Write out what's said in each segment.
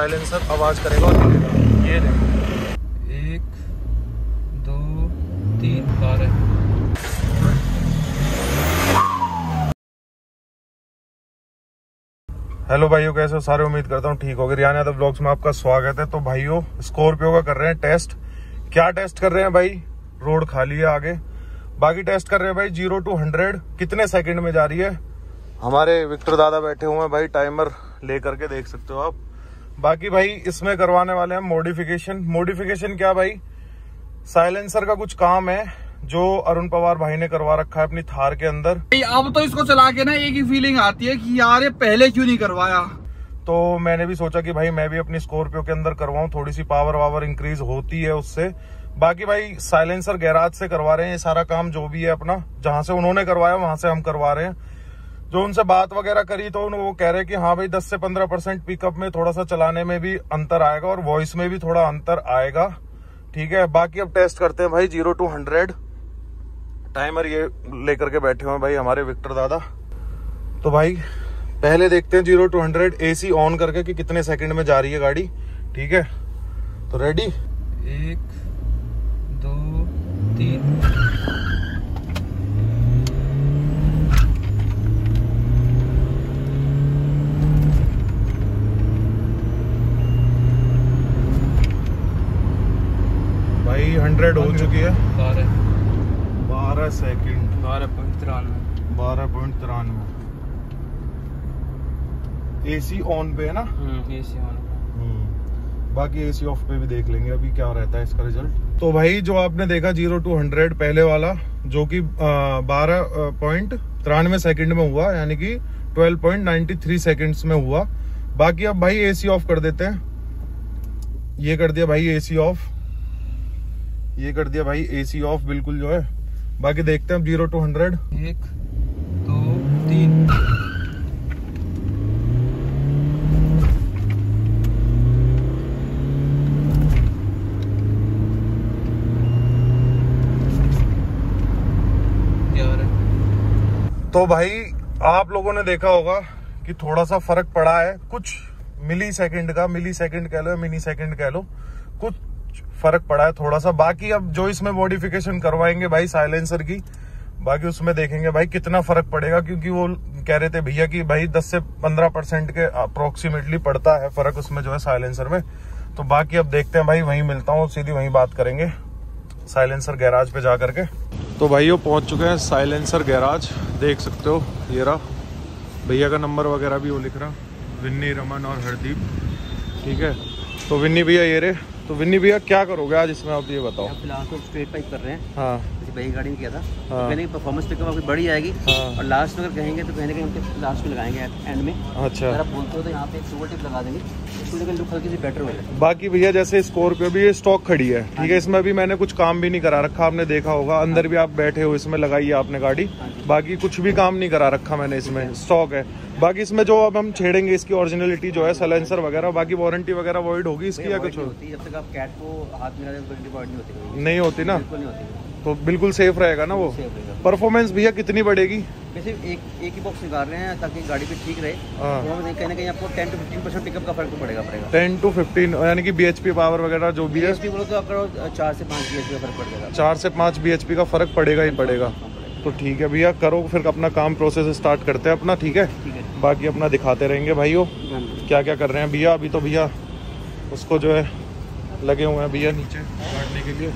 Silencer आवाज़ करेगा और हिलेगा ये देखो। एक दो तीन बारह। हेलो भाइयों कैसे हो? सारे उम्मीद करता हूँ ठीक हो गए। रियान यादव ब्लॉग्स में आपका स्वागत है। तो भाइयों स्कॉर्पियो का कर रहे हैं टेस्ट। क्या टेस्ट कर रहे हैं भाई? रोड खाली है आगे। बाकी टेस्ट कर रहे हैं भाई ज़ीरो टू हंड्रेड। कितने सेकंड में जा रही है? हमारे विक्टर दादा बैठे हुए हैं भाई टाइमर लेकर के देख सकते हो आप। बाकी भाई इसमें करवाने वाले हैं मॉडिफिकेशन मॉडिफिकेशन क्या भाई? साइलेंसर का कुछ काम है जो अरुण पवार भाई ने करवा रखा है अपनी थार के अंदर। अब तो इसको चला के ना एक ही फीलिंग आती है कि यार ये पहले क्यों नहीं करवाया? तो मैंने भी सोचा कि भाई मैं भी अपनी स्कॉर्पियो के अंदर करवाऊं थोड़ी सी पावर वावर इंक्रीज होती है उससे। बाकी भाई साइलेंसर गैराज से करवा रहे हैं ये सारा काम जो भी है अपना। जहाँ से उन्होंने करवाया वहाँ से हम करवा रहे हैं। जो उनसे बात वगैरह करी तो वो कह रहे कि हाँ भाई 10 से 15 परसेंट पिकअप में थोड़ा सा चलाने में भी अंतर आएगा और वॉइस में भी थोड़ा अंतर आएगा। ठीक है, बाकी अब टेस्ट करते हैं भाई ज़ीरो टू हंड्रेड टाइमर ये लेकर के बैठे हुए भाई हमारे विक्टर दादा। तो भाई, पहले देखते हैं zero to hundred A on करके कि कितने सेकंड में जा रही है गाड़ी। ठीक है तो रेडी एक, दो, तीन। भाई हंड्रेड हो चुकी है। बारह। बारह सेकंड। बारह पॉइंट तिरानवे। बारह पॉइंट तिरानवे। एसी ऑन पे है ना? A C on. बाकी एसी ऑफ़ पे भी देख लेंगे अभी क्या रहता है इसका रिज़ल्ट तो भाई जो आपने देखा ज़ीरो टू हंड्रेड पहले वाला जो कि बारह पॉइंट तिरानवे सेकंड में हुआ यानी कि twelve point ninety three seconds में हुआ। बाकी अब भाई एसी ऑफ़ कर देते हैं। ये कर दिया भाई एसी ऑफ़ ये कर दिया भाई एसी ऑफ़ बिल्कुल जो है। बाकी देखते हैं ज़ीरो टू हंड्रेड एक, दो, तीन। तो भाई, आप लोगों ने देखा होगा कि थोड़ा सा फ़र्क पड़ा है। कुछ मिली सेकंड का, मिली सेकंड कह लो मिनी सेकंड कह लो, कुछ फ़र्क पड़ा है थोड़ा सा बाकी अब जो इसमें मॉडिफिकेशन करवाएँगे भाई साइलेंसर की, बाकी उसमें देखेंगे भाई कितना फ़र्क पड़ेगा, क्योंकि वो कह रहे थे भैया कि भाई 10 से 15 परसेंट के अप्रोक्सीमेटली पड़ता है फ़र्क उसमें जो है साइलेंसर में। तो बाकी अब देखते हैं भाई, वहीं मिलता हूँ, सीधी वहीं बात करेंगे साइलेंसर गैराज पे जा करके तो भाई वो पहुँच चुके हैं साइलेंसर गैराज देख सकते हो ये रहा। भैया का नंबर वगैरह भी वो लिख रहा, विन्नी रमन और हरदीप। ठीक है? तो विन्नी भैया ये रे तो विन्नी भैया क्या करोगे? आज इसमें आप ये बताओ। फ़िलहाल तो स्ट्रेट पाइप कर रहे हैं। हाँ। बड़ी गाड़ी में किया था। हाँ। तो कहने की परफॉर्मेंस पिकअप आपकी बड़ी आएगी हाँ। और लास्ट में अगर कहेंगे तो कहने के हम लास्ट में लगाएँगे एंड में। अच्छा। अगर आप बोलते हो तो यहाँ पे एक सुपर टिप लगा देंगे। हो बाकी भैया जैसे स्कॉर्पियो भी ये स्टॉक खड़ी है ठीक है? इसमें भी मैंने कुछ काम भी नहीं करा रखा आपने देखा होगा। अंदर भी आप बैठे हो इसमें लगाई है आपने गाड़ी। बाकी कुछ भी काम नहीं करा रखा मैंने इसमें स्टॉक है। बाकी इसमें जो अब हम छेड़ेंगे इसकी ओरिजिनलिटी जो है सलेंसर वगैरह बाकी वारंटी वगैरह वॉइड होगी इसकी या कुछ नहीं होती जब तक आप कैट को हाथ में नहीं होती। ना? तो बिल्कुल सेफ़ रहेगा ना वो? परफॉर्मेंस भैया कितनी बढ़ेगी? वैसे एक एक ही बॉक्स निकाल रहे हैं ताकि गाड़ी भी ठीक रहे। हाँ। तो कहीं ना कहीं आपको ten to fifteen percent pickup का फ़र्क तो पड़ेगा पड़ेगा। टेन टू फिफ्टीन यानी कि बीएचपी पावर वगैरह जो भी है। बोलो तो आपका चार से पाँच बी का फ़र्क पड़ जाएगा। चार से पाँच बी का फ़र्क पड़ेगा ही पड़ेगा। तो ठीक है भैया करो फिर अपना काम प्रोसेस स्टार्ट करते हैं अपना ठीक है? बाकी अपना दिखाते रहेंगे भाइयों। क्या क्या कर रहे हैं भैया? अभी तो भैया उसको जो है लगे हुए हैं भैया नीचे काटने के लिए।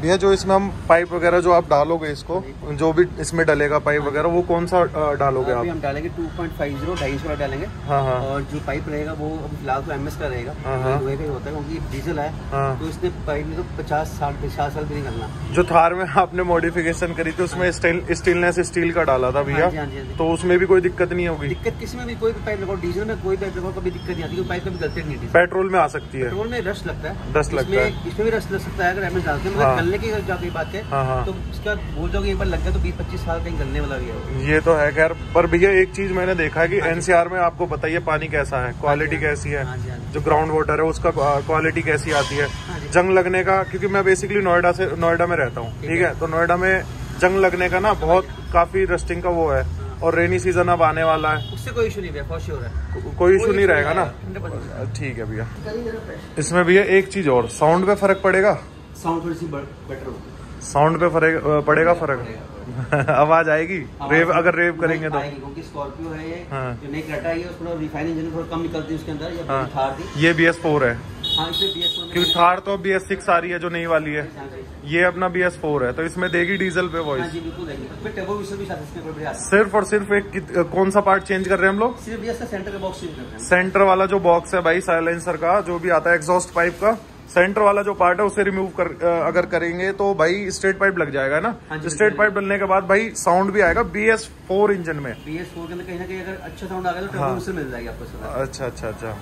भैया जो इसमें हम पाइप वगैरह जो आप डालोगे इसको जो भी इसमें डलेगा पाइप वगैरह वो कौन सा डालोगे अभी आप? हम डालेंगे 2.50 ढाई सौ डालेंगे। हाँ हाँ। और जो पाइप रहेगा वो फ़िलहाल तो एमएस का रहेगा हाँ, हाँ। लोहे का ही होता है क्योंकि डीजल है हाँ। तो इसने पाइप में तो पचास साल पचास साल भी नहीं करना। जो थार में आपने मॉडिफिकेशन करी थी उसमें स्टेनलेस स्टील का डाला था भैया। हाँ हाँ हाँ। तो उसमें भी कोई दिक्कत नहीं होगी? दिक्कत किसी में भी कोई भी पाइप लगाओ डीजल में कोई पाइप लगाओ कभी दिक्कत नहीं आती पाइप कभी गलती नहीं पेट्रोल में आ सकती है। पेट्रोल में रस्ट लगता है। Rust लगता है। इसमें भी रस्ट लग सकता है अगर एम एस डालते हैं हाँ। गलने की अगर जाती बात है हाँ हाँ। तो उसका बोल जाओगे एक बार लग गया तो बीस पच्चीस साल कहीं गलने वाला भी है ये तो है खैर पर भैया एक चीज़ मैंने देखा है कि एनसीआर में आपको बताइए पानी कैसा है क्वालिटी कैसी है हाँ जी हाँ जी। ग्राउंड वाटर है उसका क्वालिटी कैसी आती है। हाँ जंग लगने का क्योंकि मैं बेसिकली नोएडा से नोएडा में रहता हूँ ठीक है। तो नोएडा में जंग लगने का ना बहुत काफ़ी रस्टिंग का वो है और रेनी सीज़न अब आने वाला है। उससे कोई इशू नहीं है है। को- कोई इशू नहीं रहेगा ना? ठीक है भैया। इसमें भैया एक चीज़ और साउंड पे फ़र्क पड़ेगा? साउंड थोड़ी सी बेटर होगी। साउंड पे फ़र्क पड़ेगा फ़र्क आवाज़ आएगी? रेव अगर रेव करेंगे तो। क्योंकि स्कॉर्पियो है ये हाँ। जो नई क्रेटा है रिफाइन इंजन थोड़ा कम निकलती है उसके अंदर या हाँ। थार थी ये बी एस फोर है। हाँ क्योंकि थार तो बी एस सिक्स आ रही है जो नई वाली है। ये अपना बी एस फोर है तो इसमें देगी डीजल पे हाँ वॉइस आता सिर्फ़ और सिर्फ़ एक कौन सा पार्ट चेंज कर रहे हैं हम लोग? सिर्फ़ सेंटर का बॉक्स चेंज कर रहे हैं। सेंटर वाला जो बॉक्स है भाई साइलेंसर का जो भी आता है एग्जॉस्ट पाइप का। सेंटर वाला जो पार्ट है उसे रिमूव कर अगर करेंगे तो भाई स्ट्रेट पाइप लग जाएगा हाँ ना स्ट्रेट पाइप डलने के बाद भाई साउंड भी आएगा बी एस फोर इंजन में। बी एस फोर के अंदर कहीं ना कहीं अगर अच्छा साउंड आ गया तो हाँ। विसल मिल जाएगी आपको अच्छा अच्छा अच्छा।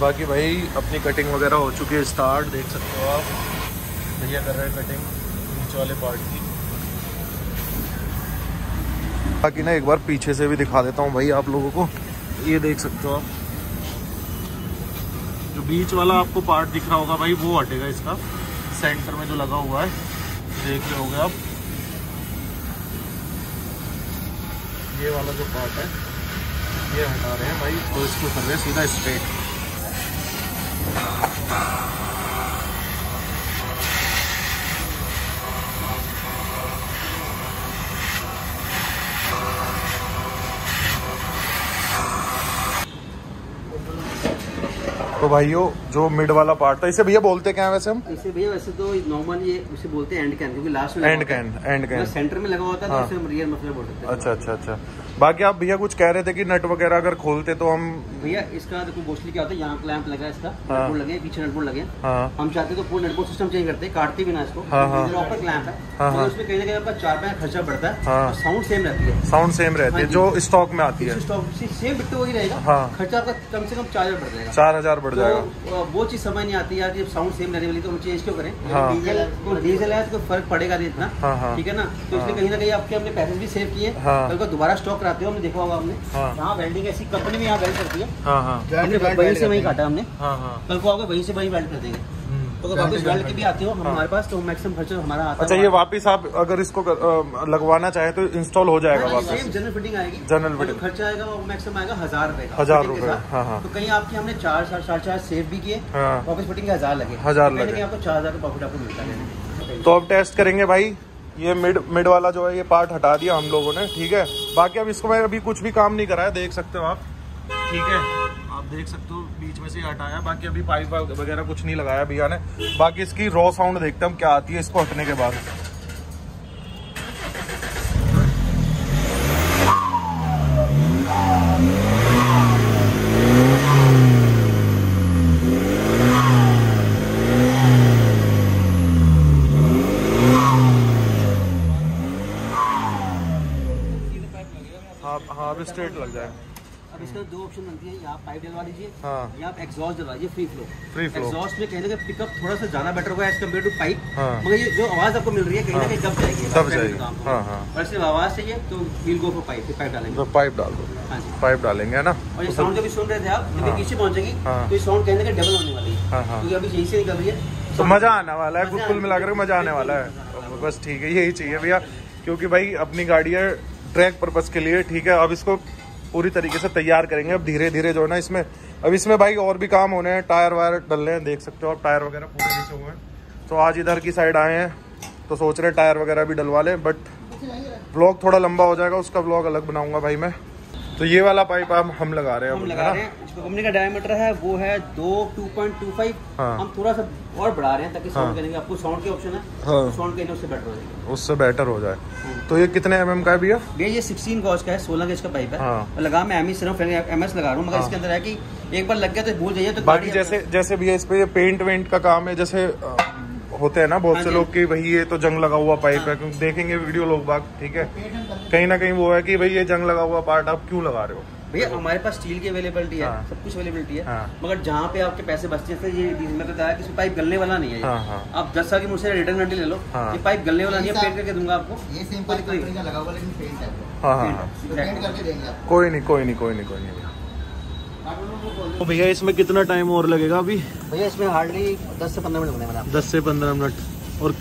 बाकी भाई अपनी कटिंग वगैरह हो चुकी है स्टार्ट देख सकते हो आप। भैया कर रहे हैं कटिंग नीचे वाले पार्ट की। बाकी ना एक बार पीछे से भी दिखा देता हूँ भाई आप लोगों को। ये देख सकते हो आप। जो बीच वाला आपको पार्ट दिख रहा होगा भाई, वो हटेगा इसका। सेंटर में जो लगा हुआ है, देख रहे होगे आप। ये वाला जो पार्ट है, ये हटा रहे हैं भाई तो इसको कर रहे हैं सीधा स्ट्रेट तो भाइयों जो मिड वाला पार्ट था इसे भैया बोलते क्या है वैसे हम? इसे भैया वैसे तो नॉर्मल ये उसे बोलते हैं एंड कैन क्योंकि लास्ट में end can end can centre में लगा होता है तो इसे हम रियर मफलर बोल सकते हैं। अच्छा अच्छा अच्छा। बाकी आप भैया कुछ कह रहे थे कि नट वगैरह अगर खोलते तो हम भैया इसका देखो मोस्टली क्या होता है? यहाँ क्लैंप लगा इसका हाँ। लगे पीछे नटबोर्ड लगे हाँ। हम चाहते तो पूरा नटबोर्ड सिस्टम चेंज करते काटते भी ना इसको। हाँ, हाँ। प्रॉपर क्लैंप है। हाँ, मगर हाँ। उसमें कहीं ना कहीं आपका चार पैसा खर्चा बढ़ता है। हाँ। साउंड सेम रहती है। साउंड सेम रहती है हाँ जो। स्टॉक में आती है। सेम बिट्टो वही रहेगा। हाँ। खर्चा आपका कम से कम चार हज़ार बढ़ जाएगा। चार हज़ार बढ़ जाएगा। तो वो चीज़ समझ नहीं आती यार जब साउंड सेम रहने वाली तो हम चेंज क्यों करें? हाँ। डीजल तो डीजल है तो फ़र्क पड़ेगा नहीं इतना। हाँ, हाँ। ठीक है ना? तो इसलिए कहीं ना कहीं आपके हमने पैसे भी सेव किए हाँ। दोबारा स्टॉक कराते हो हमने देखा होगा हमने हाँ। यहाँ वेल्डिंग ऐसी कंपनी में यहाँ वेल्ड करती है। हाँ हाँ। हमने वहीं से वहीं काटा हमने। हाँ हाँ। कल को आओगे वहीं से वहीं वेल्ड कर देंगे। हम्म। तो अगर वापस वेल्ड के भी आते हो हम हमारे पास तो मैक्सिमम खर्चा हमारा आता अच्छा ये वापस आप अगर इसको कर- लगवाना चाहे तो इंस्टॉल हो जाएगा सेम वापस। जनरल फिटिंग आएगी। General और जो fitting। खर्चा आएगा वो मैक्सिमम आएगा हज़ार रुपए हज़ार रुपए, हाँ, हाँ। तो कहीं आपके हमने चार साढ़े चार चार सेव भी किए। वापस फिटिंग के हज़ार लगे। हज़ार लगे। आपको चार हज़ार का प्रॉफिट आपको मिलता है। तो अब टेस्ट करेंगे भाई। ये मिड मिड वाला जो है, ये पार्ट हटा दिया हम लोगों ने, ठीक है? बाकी अब इसको मैं अभी कुछ भी काम नहीं कराया, देख सकते हो आप। ठीक है? आप देख सकते हो, बीच में से हटाया। बाकी अभी पाइप वगैरह कुछ नहीं लगाया भैया ने बाकी इसकी रॉ साउंड देखते हम क्या आती है इसको हटने के बाद हाँ हाँ अभी स्ट्रेट लग जाए। अब इसका दो ऑप्शन बनती है या आप पाइप डलवा लीजिए हाँ। या आप एग्जॉस्ट डलवा लीजिए free flow Free flow। Exhaust में कहीं ना कहीं पिकअप थोड़ा सा ज़्यादा बेटर होगा एज कंपेयर टू पाइप हाँ। मगर ये जो आवाज़ आपको मिल रही है कहीं ना हाँ। कहीं दब जाएगी। दब जाएगी। हाँ, हाँ। और सिर्फ़ आवाज़ चाहिए तो we'll go for pipe pipe डालेंगे। तो पाइप डाल दो। पाइप डालेंगे है ना? और ये साउंड जब भी सुन रहे थे आप जब। पीछे पहुंचेगी। तो ये साउंड कहीं ना कहीं डबल होने वाली हाँ। क्योंकि अभी यहीं से निकल रही है। तो मज़ा आने वाला है कुल मिलाकर मज़ा आने वाला है। बस ठीक है यही चाहिए भैया क्योंकि भाई अपनी गाड़ी है ट्रैक पर्पज के लिए ठीक है? अब इसको पूरी तरीके से तैयार करेंगे। अब धीरे धीरे जो है ना इसमें, अब इसमें भाई और भी काम होने हैं। टायर वायर डलने हैं, देख सकते हो आप, टायर वगैरह पूरे नीचे हुए हैं। तो आज इधर की साइड आए हैं तो सोच रहे हैं टायर वगैरह भी डलवा लें बट ब्लॉग थोड़ा लंबा हो जाएगा, उसका ब्लॉग अलग बनाऊँगा भाई मैं। तो ये वाला पाइप हम हम लगा रहे हैं हम लगा रहे हैं इसका कंपनी का डायमीटर है वो है दो टू पॉइंट टू फाइव हाँ। हम थोड़ा सा और बढ़ा रहे हैं ताकि हाँ। करेंगे आपको साउंड के ऑप्शन है हाँ। साउंड कहीं उससे बेटर हो जाएगा उससे बेटर हो जाए हाँ। तो ये कितने एम का है भैया भैया ये 16 गॉज का है 16 गेज का पाइप है हाँ। और लगा मैं एम सिर्फ़ एम एस लगा रहा हूँ मगर हाँ। इसके अंदर है कि एक बार लग गया तो भूल जाइए तो बाकी जैसे जैसे भैया इस पे ये पेंट वेंट का काम है जैसे होते हैं ना बहुत हाँ से लोग कि भाई ये तो जंग लगा हुआ पाइप है क्योंकि देखेंगे वीडियो लोग बाग ठीक है कहीं ना कहीं वो है कि भाई ये जंग लगा हुआ पार्ट आप क्यों लगा रहे हो भैया हमारे पास स्टील की अवेलेबिलिटी है हाँ। सब कुछ अवेलेबिलिटी है हाँ। मगर जहाँ पे आपके पैसे बचते हैं ये में बताया कि पाइप गलने वाला नहीं है ये। हाँ, हाँ। आप दस साल की मुझसे रिटर्न गारंटी ले लो हाँ। ये पाइप गलने वाला नहीं है पेंट करके दूँगा आपको ये कंपनी का लगा हुआ लेकिन पेंट है वो। हाँ हाँ हाँ तो पेंट करके देंगे आपको कोई नहीं कोई नहीं कोई नहीं कोई नहीं तो भैया इसमें कितना टाइम और लगेगा अभी? भैया इसमें हार्डली दस से पंद्रह मिनट लगने वाला दस से पंद्रह मिनट। और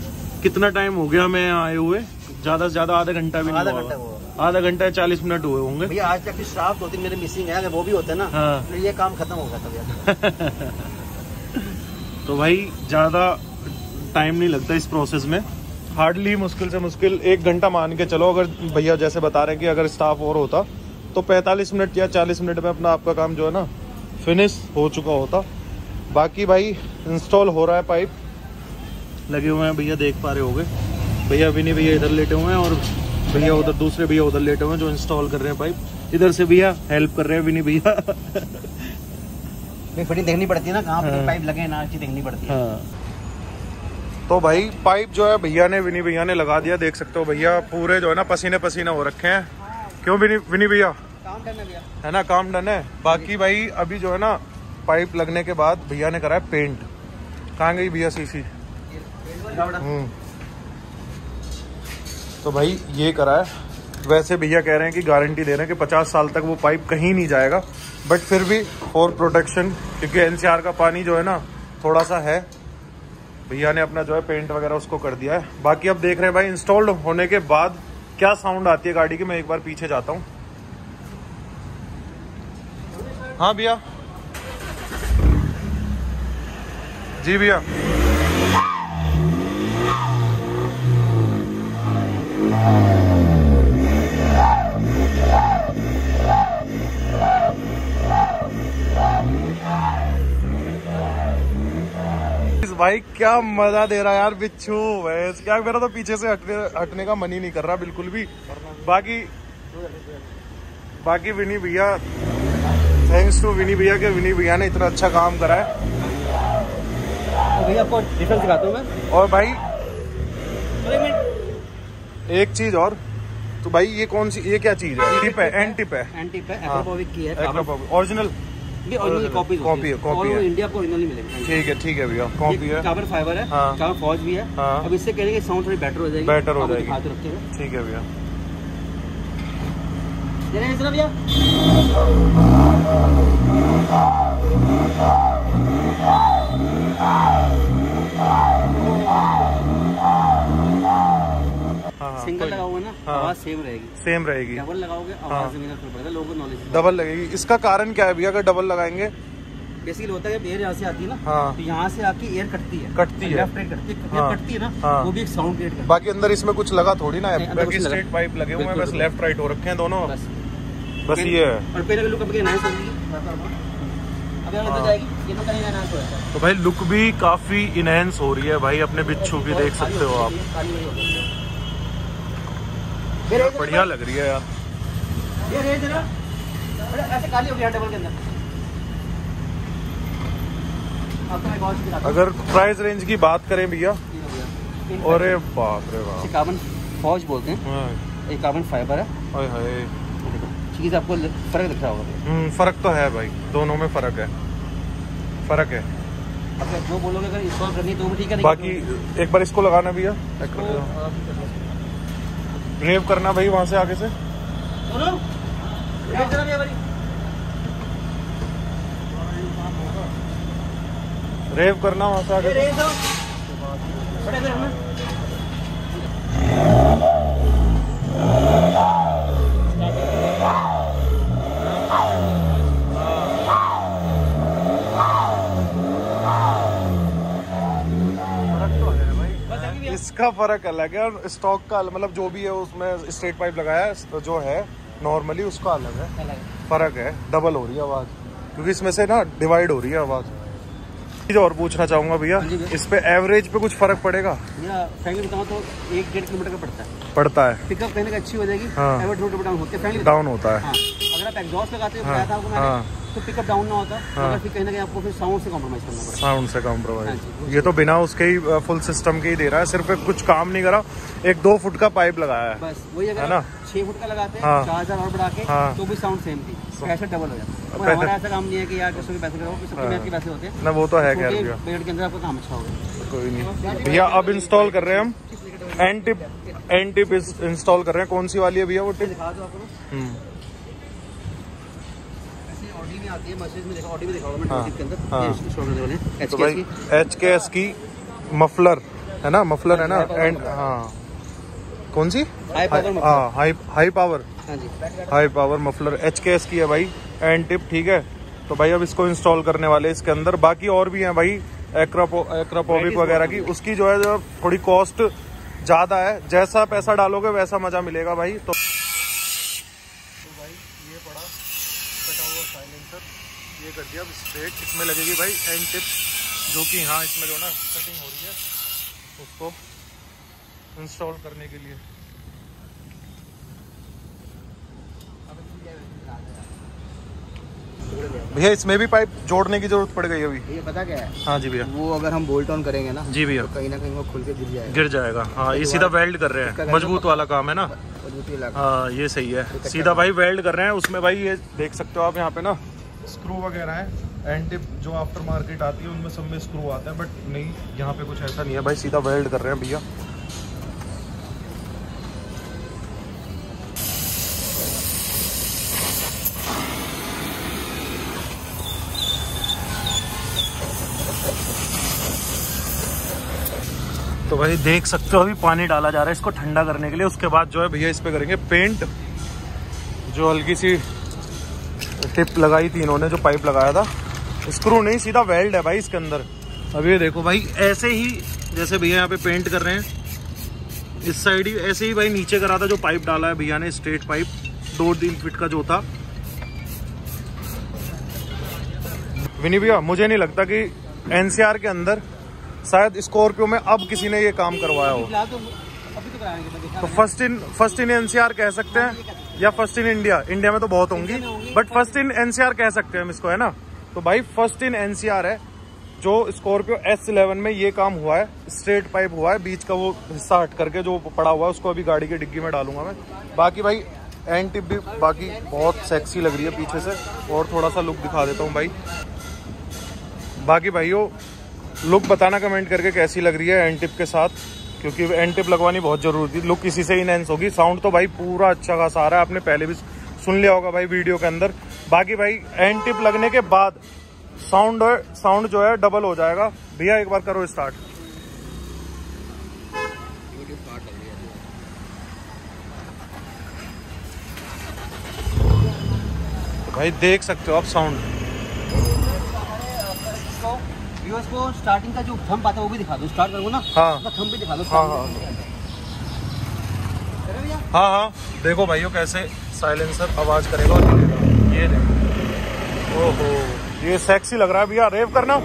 कितना टाइम हो गया मैं आए हुए? ज़्यादा से ज़्यादा आधा घंटा भी आधा घंटा आधा घंटा या चालीस मिनट हुए होंगे। भैया आज तक स्टाफ दो तीन मेरे मिसिंग है अगर वो भी होते ना हाँ। तो ये काम खत्म हो जाता भैया। तो भाई ज़्यादा टाइम नहीं लगता इस प्रोसेस में। हार्डली मुश्किल से मुश्किल एक घंटा मान के चलो अगर भैया जैसे बता रहे हैं कि अगर स्टाफ और होता तो 45 मिनट या 40 मिनट में अपना आपका काम जो है ना फिनिश हो चुका होता। बाकी भाई इंस्टॉल हो रहा है पाइप लगे हुए हैं भैया देख पा रहे होगे। भैया विनी भैया इधर लेटे हुए हैं और भैया उधर दूसरे भैया उधर लेटे हुए हैं जो इंस्टॉल कर रहे हैं पाइप इधर से भैया हेल्प कर रहे हैं विनी भैया। फिटिंग देखनी पड़ती है ना कहाँ हाँ। पाइप लगे ना अच्छी देखनी पड़ती है। हाँ। तो भाई पाइप जो है भैया ने विनी भैया ने लगा दिया देख सकते हो भैया पूरे जो है ना पसीने पसीने हो रखे हैं। क्यों विनी विनी भैया? है ना काम डन है। बाकी भाई अभी जो है ना पाइप लगने के बाद भैया ने करा है पेंट कहाँ गई भैया सीसी हम्म। तो भाई ये करा है वैसे भैया कह रहे हैं कि गारंटी दे रहे हैं कि 50 साल तक वो पाइप कहीं नहीं जाएगा। बट फिर भी फॉर प्रोटेक्शन क्योंकि एनसीआर का पानी जो है ना थोड़ा सा है। भैया ने अपना जो है पेंट वगैरह उसको कर दिया है। बाकी अब देख रहे हैं भाई इंस्टॉल्ड होने के बाद क्या साउंड आती है गाड़ी की मैं एक बार पीछे जाता हूँ। हाँ भैया। जी भैया। भाई, क्या मज़ा दे रहा यार, बिच्छू। भैंस क्या, मेरा तो पीछे से हटने हटने का मन ही नहीं कर रहा, बिल्कुल भी। बाकी बाकी विनी भैया थैंक्स टू विनी भैया के विनी भैया ने इतना अच्छा काम करा है। भैया आपको डिफरेंस दिखाता हूँ मैं। और भाई एक चीज़ और। तो भाई ये कौन सी ये क्या चीज़ है? टिप है एंड टिप है। हाँ। की है ओरिजिनल कॉपी कॉपी है, कॉपी है। इंडिया को ओरिजिनल मिलेगा। ठीक है ठीक है भैया कॉपी है। कार्बन फाइबर है हाँ। कार्बन फौज भी है। हाँ। अब इससे कहने की साउंड थोड़ी बेटर हो जाएगी। Better हो जाएगी। ठीक है भैया। हैं भैया? हाँ हाँ सिंगल लगाओगे ना हाँ। आवाज़ सेम रहेगी। सेम रहेगी। डबल लगाओगे हाँ। आवाज़ पड़ेगा लोगों को नॉलेज डबल लगेगी। इसका कारण क्या है भैया? अगर डबल लगाएँगे? बेसिकली होता है एयर यहाँ से आती है ना हाँ। तो यहाँ से आके एयर कटती है। कटती है। लेफ़्ट राइट कटती है। हाँ। कटती है ना हाँ। वो भी एक साउंड क्रिएट बाकी अंदर इसमें कुछ लगा थोड़ी ना है। बाकी स्ट्रेट पाइप लगे। हुए हैं बस लेफ़्ट राइट हो रखे हैं दोनों। है बस ये है। और पहले का लुक अब नाइस हो। तो कहीं नाइस तो भाई लुक भी काफ़ी इनहेंस हो रही है भाई अपने बिच्छू की देख सकते हो आप। बढ़िया लग रही है यार। ये रेंज अरे ऐसे काली गया डबल के अंदर। आपको मैं बहुत दिखाता अगर प्राइस रेंज की बात करें भैया अरे बाप रे बाप। बोलते हैं। हाँ, ये कार्बन फाइबर है। चीज़ आपको फ़र्क दिख रहा होगा हम्म फ़र्क तो है भाई दोनों में फ़र्क है। फ़र्क है। अगर जो बोलोगे अगर इंस्टॉल करनी है तो ठीक है नहीं बाकी एक बार इसको लगाना भैया। तो, अ, ड्रेव करना भाई वहाँ से आगे से। रेव करना वहाँ से आगे ये से रेंज दो बड़े इधर हमें बस इसका फ़र्क अलग है और स्टॉक का मतलब जो भी है उसमें स्ट्रेट पाइप लगाया है जो है नॉर्मली उसका अलग है। फ़र्क है डबल हो रही है आवाज़। क्योंकि इसमें से ना डिवाइड हो रही है आवाज़। चीज़ और पूछना चाहूँगा भैया हाँ। इस पे एवरेज पे कुछ फ़र्क पड़ेगा? बताऊँ तो एक डेढ़ किलोमीटर का पड़ता है। पड़ता है। पिकअप अच्छी हो जाएगी हाँ। डाउन होते हैं होता है। हाँ। अगर आप एग्जॉस्ट लगाते हो। आपको हाँ। तो पिकअप डाउन ना होता हाँ। मगर फिर कहीं ना कहीं आपको फिर साउंड से कॉम्प्रोमाइज करना पड़ता साउंड से हाँ कॉम्प्रोमाइज वो ये तो बिना उसके ही फुल सिस्टम के ही दे रहा है। सिर्फ़ कुछ काम नहीं करा एक दो फुट का पाइप लगाया है। बस वही है अगर ना? छह फुट का लगाते हैं हाँ। चार हज़ार और बढ़ा के हाँ। तो भी साउंड सेम थी। पैसे डबल हो जाता है। हमारा ऐसा काम नहीं है कि यार किसी के पैसे करो सबके हाँ। मेहनत के पैसे होते हैं। ना वो तो है खैर छोटे के अंदर आपका काम अच्छा होगा कोई नहीं। भैया अब इंस्टॉल कर रहे हैं हम। End tip end tip install कर रहे हैं। कौन सी वाली है भैया वो टिप आती है मैसेज में देखा ऑडी में दिखाऊँगा मैं हाँ, के अंदर। हाँ। तो की। एच के एस की मफलर है ना? मफलर है ना? एंड हाँ। कौन सी? हाई पावर हाँ high high power high power muffler H K S की है भाई। एंड टिप ठीक है? तो भाई अब इसको इंस्टॉल करने वाले इसके अंदर। बाकी और भी हैं भाई एक्रापो एक्रापोविक वगैरह की। उसकी जो है जो थोड़ी कॉस्ट ज़्यादा है। जैसा पैसा डालोगे वैसा मज़ा मिलेगा भाई। तो भाई ये पड़ा कटा हुआ साइलेंसर ये कर दिया। अब स्ट्रेट इसमें लगेगी भाई एंड टिप जो कि यहाँ इसमें जो ना कटिंग हो रही है उसको इंस्टॉल करने के लिए। भैया इसमें भी पाइप जोड़ने की ज़रूरत पड़ गई अभी। ये पता क्या है? हाँ जी भैया। वो अगर हम बोल्ट ऑन करेंगे ना जी भैया। तो कहीं ना कहीं वो खुल के गिर जाएगा। गिर जाएगा। हाँ ये सीधा वेल्ड कर रहे हैं। मज़बूत वाला काम है ना। मजबूती हाँ ये सही है। सीधा भाई वेल्ड कर रहे हैं उसमें भाई ये देख सकते हो आप यहाँ पे ना स्क्रू वगैरह है एंड टिप जो आफ्टर मार्केट आती है, उनमें सब में स्क्रू आते हैं बट नहीं, यहाँ पे कुछ ऐसा नहीं है। भाई, सीधा वेल्ड कर रहे हैं भैया। तो भाई, देख सकते हो, अभी पानी डाला जा रहा है, इसको ठंडा करने के लिए। उसके बाद जो है, भैया, इस पे करेंगे पेंट जो हल्की सी टिप लगाई थी इन्होंने जो पाइप लगाया था। स्क्रू नहीं सीधा वेल्ड है भाई इसके अंदर। अब ये देखो भाई ऐसे ही जैसे भैया यहाँ पे पेंट कर रहे हैं इस साइड ही ऐसे ही भाई नीचे करा था जो पाइप डाला है भैया ने स्ट्रेट पाइप दो तीन फीट का जो था। विनी भैया मुझे नहीं लगता कि एनसीआर के अंदर शायद स्कॉर्पियो में अब किसी ने ये काम करवाया हो। तो first in first in NCR कह सकते हैं। या फ़र्स्ट इन इंडिया इंडिया में तो बहुत होंगी बट फ़र्स्ट इन एनसीआर कह सकते हैं हम इसको है ना? तो भाई फ़र्स्ट इन एनसीआर है जो स्कॉर्पियो एस इलेवन में ये काम हुआ है स्ट्रेट पाइप हुआ है बीच का वो हिस्सा हट करके जो पड़ा हुआ है उसको अभी गाड़ी की डिग्गी में डालूँगा मैं। बाकी भाई एंड टिप भी बाकी बहुत सेक्सी लग रही है पीछे से और थोड़ा सा लुक दिखा देता हूँ भाई। बाकी भाइयों लुक बताना कमेंट करके कैसी लग रही है एंड टिप के साथ। क्योंकि एंड टिप लगवानी बहुत ज़रूरी थी। लुक इसी से इनहेंस होगी। साउंड तो भाई पूरा अच्छा खासा आ रहा है। आपने पहले भी सुन लिया होगा भाई वीडियो के अंदर। बाकी भाई एंड टिप लगने के बाद साउंड साउंड जो है डबल हो जाएगा। भैया, एक बार करो स्टार्ट भाई, देख सकते हो आप साउंड स्टार्टिंग का जो थंब आता है वो भी दिखा दो। स्टार्ट करूँगा ना? हाँ। उसका थंब भी दिखा दो। हाँ, हाँ। हाँ हाँ। देखो भाइयों कैसे साइलेंसर आवाज़ करेगा और ये देखो। ओहो ये सेक्सी लग रहा है भैया। रेव करना।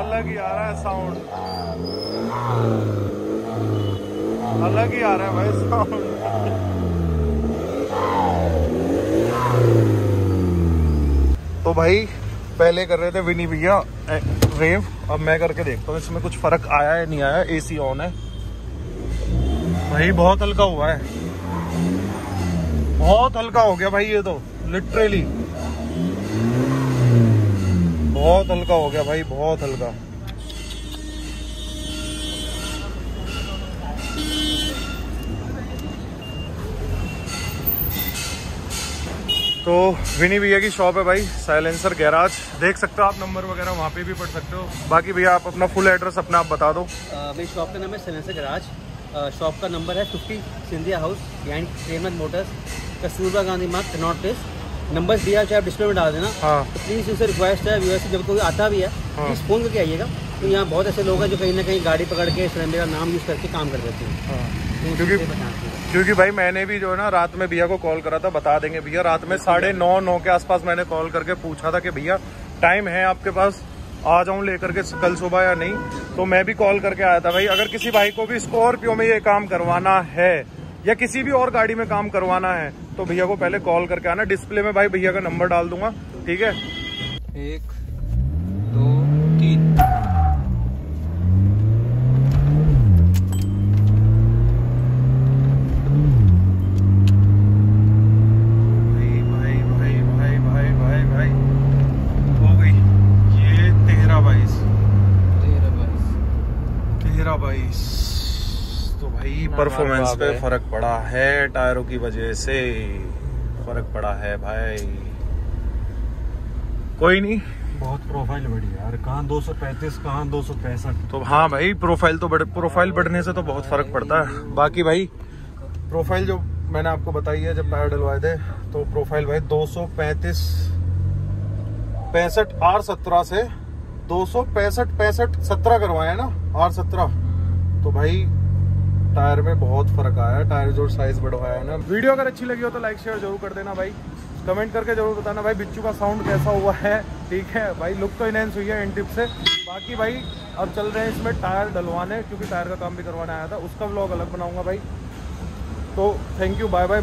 अलग ही आ रहा है साउंड अलग ही आ रहा है भाई साउंड तो भाई, पहले कर रहे थे विनी भैया रेव अब मैं करके देखता हूँ, इसमें कुछ फ़र्क आया है, नहीं आया एसी ऑन है। भाई, बहुत हल्का हुआ है। बहुत हल्का हो गया भाई ये तो लिटरली बहुत हल्का हो गया भाई, बहुत हल्का। तो विनी भैया की शॉप है भाई साइलेंसर गैराज देख सकते हो आप नंबर वगैरह वहाँ पे भी पढ़ सकते हो। बाकी भैया आप अपना फुल एड्रेस अपना आप बता दो। मेरी शॉप का नाम है साइलेंसर गैराज शॉप का नंबर है fifty Scindia house behind प्रेमत motors Kasturba Gandhi Marg north east number दिया चाहे आप डिस्प्ले में डाल देना। हाँ। तो प्लीज़ उनसे रिक्वेस्ट है व्यूअर से जब कोई आता भी है हाँ। प्लीज़ फ़ोन करके आइएगा। तो यहाँ बहुत ऐसे लोग हैं जो कहीं ना कहीं गाड़ी पकड़ के इस का नाम यूज़ करके काम कर देते हैं। हाँ। क्योंकि क्योंकि भाई मैंने भी जो है ना रात में भैया को कॉल करा था बता देंगे भैया। रात में साढ़े नौ नौ के आसपास मैंने कॉल करके पूछा था कि भैया टाइम है आपके पास? आ जाऊँ लेकर के कल सुबह या नहीं? तो मैं भी कॉल करके आया था भाई अगर किसी भाई को भी स्कॉर्पियो में ये काम करवाना है या किसी भी और गाड़ी में काम करवाना है तो भैया को पहले कॉल करके आना। डिस्प्ले में भाई भैया का नंबर डाल दूँगा ठीक है? एक दो तीन भाई भाई भाई भाई भाई भाई भाई हो गई ये तेरह बाईस तेरह बाईस तेरह बाईस तो भाई परफॉर्मेंस पे फ़र्क पड़ा है टायरों की वजह से। फ़र्क पड़ा है भाई। कोई नहीं। बहुत प्रोफ़ाइल बढ़ी है यार। कहाँ 235 कहाँ 265 तो हाँ भाई प्रोफ़ाइल तो बढ़ प्रोफ़ाइल बढ़ने से तो बहुत फ़र्क पड़ता है। बाकी भाई प्रोफ़ाइल जो मैंने आपको बताई है जब टायर डलवाए थे तो प्रोफ़ाइल भाई 235 पैंसठ आर सत्रह से दो सौ पैंसठ पैंसठ सत्रह करवाए हैं ना आर सत्रह। तो भाई टायर में बहुत फ़र्क आया टायर जो साइज़ बढ़वाया है ना। वीडियो अगर अच्छी लगी हो तो लाइक शेयर ज़रूर कर देना भाई। कमेंट करके ज़रूर बताना भाई बिच्चू का साउंड कैसा हुआ है। ठीक है, भाई लुक तो इनहेंस हुई है इन टिप से। बाकी भाई, अब चल रहे हैं इसमें टायर डलवाने, क्योंकि टायर का काम भी करवाना आया था, उसका ब्लॉग अलग बनाऊँगा भाई। तो थैंक यू बाय बाय